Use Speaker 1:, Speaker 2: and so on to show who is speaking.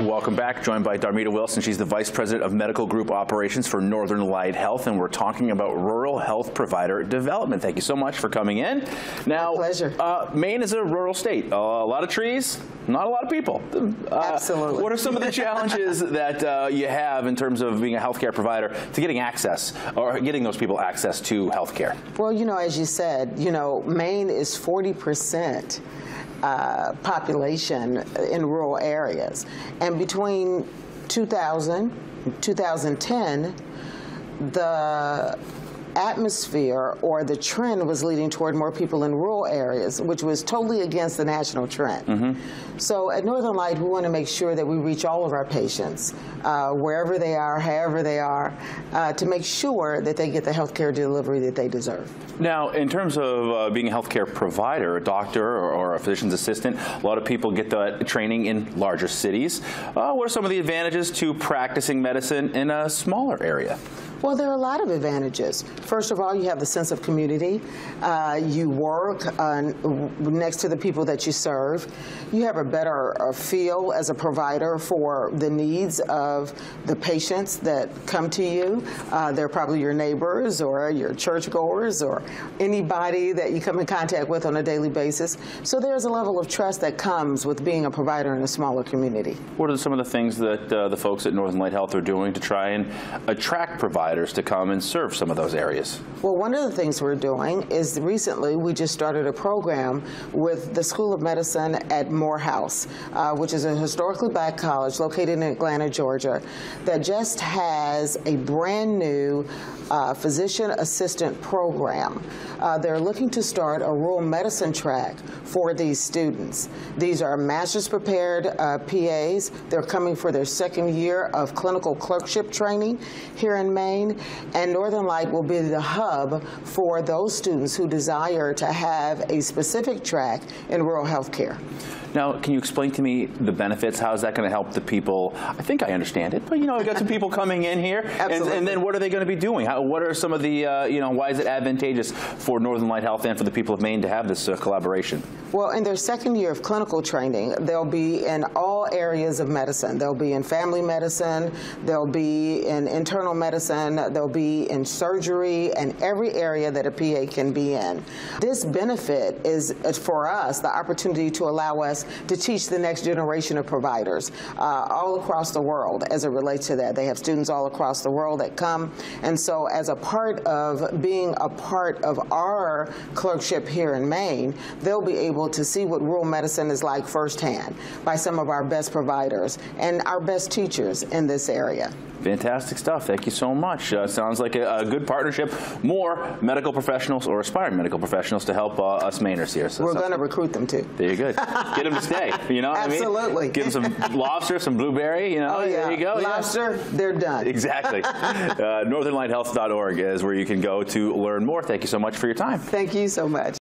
Speaker 1: Welcome back. Joined by Darmita Wilson. She's the Vice President of Medical Group Operations for Northern Light Health, and we're talking about rural health provider development. Thank you so much for coming in.
Speaker 2: Now, My pleasure.
Speaker 1: Uh, Maine is a rural state. Uh, a lot of trees, not a lot of people.
Speaker 2: Uh, Absolutely.
Speaker 1: What are some of the challenges that uh, you have in terms of being a healthcare provider to getting access or getting those people access to healthcare?
Speaker 2: Well, you know, as you said, you know, Maine is 40 percent uh, population in rural areas. And between 2000 and 2010, the atmosphere or the trend was leading toward more people in rural areas, which was totally against the national trend. Mm -hmm. So at Northern Light, we want to make sure that we reach all of our patients, uh, wherever they are, however they are, uh, to make sure that they get the health care delivery that they deserve.
Speaker 1: Now, in terms of uh, being a healthcare provider, a doctor or, or, a physician's assistant, a lot of people get the training in larger cities. Uh, what are some of the advantages to practicing medicine in a smaller area?
Speaker 2: Well, there are a lot of advantages. First of all, you have the sense of community. Uh, you work uh, next to the people that you serve. You have a better uh, feel as a provider for the needs of the patients that come to you. Uh, they're probably your neighbors or your churchgoers or anybody that you come in contact with on a daily basis. So there's a level of trust that comes with being a provider in a smaller community.
Speaker 1: What are some of the things that uh, the folks at Northern Light Health are doing to try and attract providers? Providers to come and serve some of those areas?
Speaker 2: Well, one of the things we're doing is recently we just started a program with the School of Medicine at Morehouse, uh, which is a historically black college located in Atlanta, Georgia, that just has a brand new uh, physician assistant program. Uh, they're looking to start a rural medicine track for these students. These are master's prepared uh, PAs. They're coming for their second year of clinical clerkship training here in And Northern Light will be the hub for those students who desire to have a specific track in rural health care.
Speaker 1: Now, can you explain to me the benefits? How is that going to help the people? I think I understand it, but you know, I got some people coming in here, and, and, then what are they going to be doing? How, what are some of the, uh, you know, why is it advantageous for Northern Light Health and for the people of Maine to have this uh, collaboration?
Speaker 2: Well, in their second year of clinical training, they'll be in all areas of medicine. They'll be in family medicine, they'll be in internal medicine, they'll be in surgery, and every area that a PA can be in. This benefit is, for us, the opportunity to allow us to teach the next generation of providers uh, all across the world as it relates to that. They have students all across the world that come, and so as a part of being a part of our clerkship here in Maine, they'll be able to see what rural medicine is like firsthand by some of our best providers and our best teachers in this area.
Speaker 1: Fantastic stuff. Thank you so much. Uh, sounds like a, a, good partnership. More medical professionals or aspiring medical professionals to help uh, us Mainers here.
Speaker 2: So We're going to recruit them too.
Speaker 1: There you go. Get them to stay. You know
Speaker 2: Absolutely. I
Speaker 1: mean? Give them some lobster, some blueberry. You know.
Speaker 2: Oh, yeah.
Speaker 1: There you go.
Speaker 2: Lobster, yeah. they're done.
Speaker 1: Exactly. uh, NorthernLightHealth.org is where you can go to learn more. Thank you so much for your time.
Speaker 2: Thank you so much.